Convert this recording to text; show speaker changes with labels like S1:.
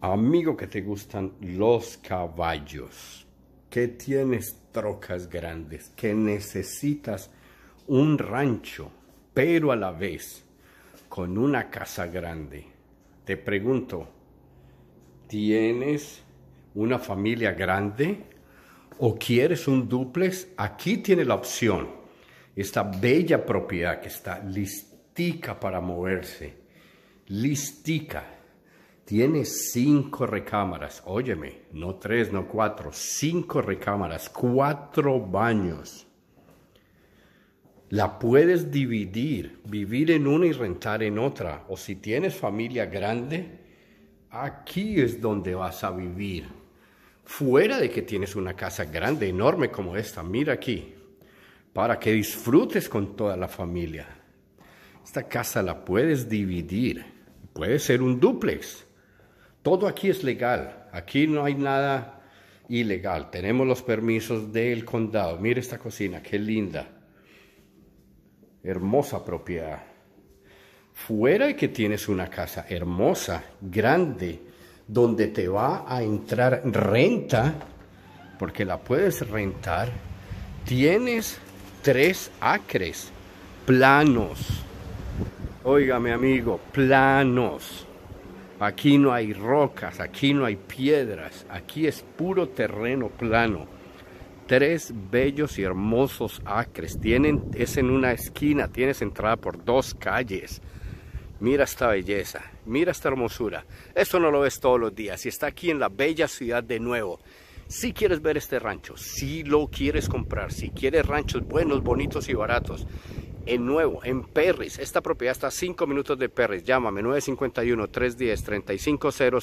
S1: Amigo que te gustan los caballos, que tienes trocas grandes, que necesitas un rancho, pero a la vez con una casa grande. Te pregunto, ¿tienes una familia grande o quieres un duplex? Aquí tiene la opción. Esta bella propiedad que está listica para moverse. Listica tiene cinco recámaras, óyeme, no tres, no cuatro, cinco recámaras, cuatro baños. La puedes dividir, vivir en una y rentar en otra. O si tienes familia grande, aquí es donde vas a vivir. Fuera de que tienes una casa grande, enorme como esta, mira aquí, para que disfrutes con toda la familia. Esta casa la puedes dividir, puede ser un duplex todo aquí es legal, aquí no hay nada ilegal. Tenemos los permisos del condado. Mire esta cocina, qué linda. Hermosa propiedad. Fuera de que tienes una casa hermosa, grande, donde te va a entrar renta, porque la puedes rentar, tienes tres acres planos. Óigame amigo, planos Aquí no hay rocas, aquí no hay piedras, aquí es puro terreno plano. Tres bellos y hermosos acres. Tienen, es en una esquina, tienes entrada por dos calles. Mira esta belleza, mira esta hermosura. Esto no lo ves todos los días y está aquí en la bella ciudad de nuevo. Si quieres ver este rancho, si lo quieres comprar, si quieres ranchos buenos, bonitos y baratos, en nuevo, en Perris. Esta propiedad está a 5 minutos de Perris. Llámame 951-310-3500.